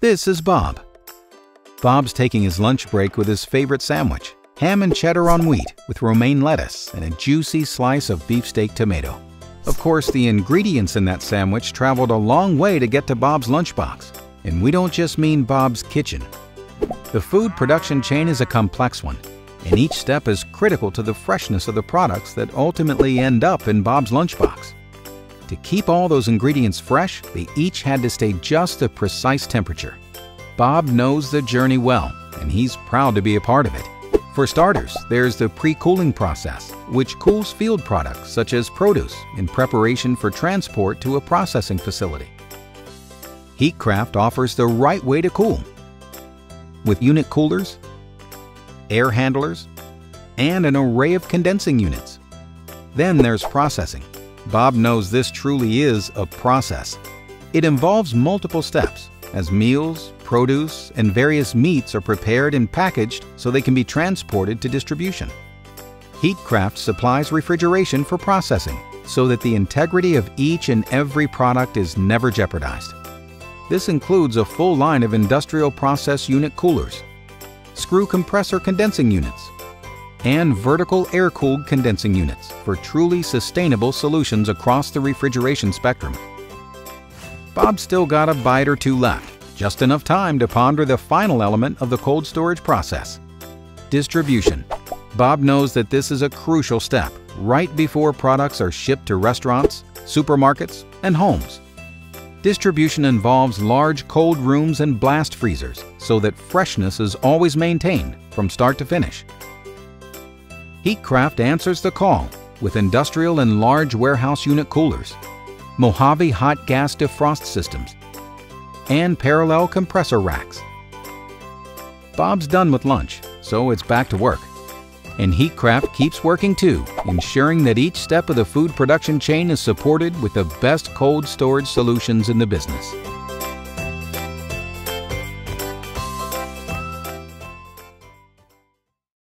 This is Bob. Bob's taking his lunch break with his favorite sandwich, ham and cheddar on wheat with romaine lettuce and a juicy slice of beefsteak tomato. Of course, the ingredients in that sandwich traveled a long way to get to Bob's lunchbox. And we don't just mean Bob's kitchen. The food production chain is a complex one, and each step is critical to the freshness of the products that ultimately end up in Bob's lunchbox. To keep all those ingredients fresh, they each had to stay just the precise temperature. Bob knows the journey well, and he's proud to be a part of it. For starters, there's the pre-cooling process, which cools field products such as produce in preparation for transport to a processing facility. Heatcraft offers the right way to cool, with unit coolers, air handlers, and an array of condensing units. Then there's processing. Bob knows this truly is a process. It involves multiple steps, as meals, produce, and various meats are prepared and packaged so they can be transported to distribution. Heatcraft supplies refrigeration for processing so that the integrity of each and every product is never jeopardized. This includes a full line of industrial process unit coolers, screw compressor condensing units, and vertical air-cooled condensing units for truly sustainable solutions across the refrigeration spectrum. Bob's still got a bite or two left, just enough time to ponder the final element of the cold storage process. Distribution. Bob knows that this is a crucial step right before products are shipped to restaurants, supermarkets, and homes. Distribution involves large cold rooms and blast freezers so that freshness is always maintained from start to finish. Heatcraft answers the call with industrial and large warehouse unit coolers, Mojave hot gas defrost systems, and parallel compressor racks. Bob's done with lunch, so it's back to work. And Heatcraft keeps working too, ensuring that each step of the food production chain is supported with the best cold storage solutions in the business.